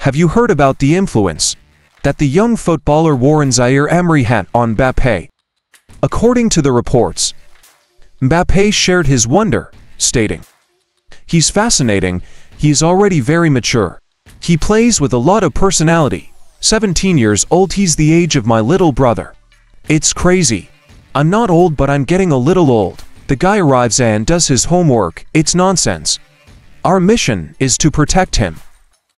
Have you heard about the influence that the young footballer Warren Zaire Emery had on Mbappe? According to the reports, Mbappe shared his wonder, stating, He's fascinating, he's already very mature. He plays with a lot of personality. 17 years old he's the age of my little brother. It's crazy. I'm not old but I'm getting a little old. The guy arrives and does his homework, it's nonsense. Our mission is to protect him.